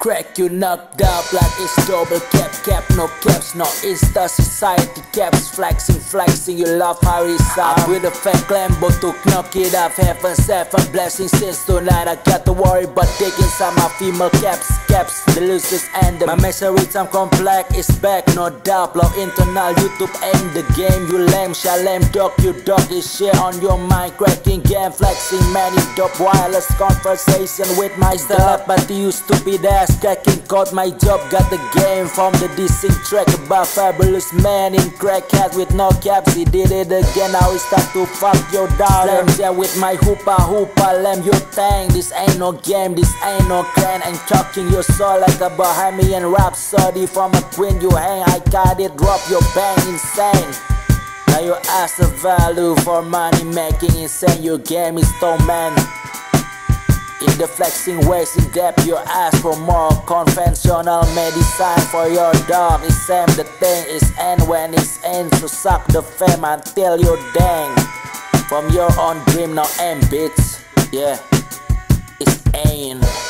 Crack you knocked up like it's double cap Cap no caps no insta society caps Flexing flexing you love how it's up uh. With a fat Lambo to knock it up Heaven seven blessings since tonight I got to worry about taking some of female caps Caps the losers and the My measure I'm complex is back no doubt internal YouTube and the game You lame shalem dog you dog is shit on your mind Cracking game flexing many dope wireless conversation with my stuff But you ass Cracking caught my job, got the game from the dissing track about fabulous man in crackhead with no caps. He did it again, now he start to fuck your daughter. Slam yeah, with my hoopa hoopa, lamb your thing. This ain't no game, this ain't no clan. I'm talking your soul like a Bohemian rhapsody from a queen you hang. I got it, drop your bang insane. Now you ask the value for money making insane. Your game is stone man. The flexing ways, in depth, you ask for more conventional medicine for your dog. It's same, the thing is end when it's end. So suck the fame until you dang. From your own dream, now end bits. Yeah, it's ain't.